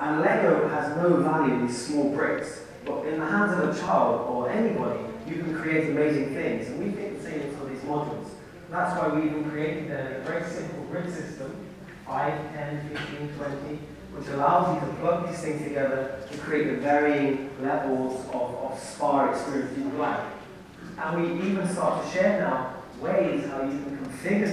And Lego has no value in these small bricks, but in the hands of a child or anybody, you can create amazing things. And we think the same for these modules. That's why we even created a very simple grid system, 5, 10, 15, 20, which allows you to plug these things together to create the varying levels of, of SPA experience you would like. And we even start to share now ways how you can configure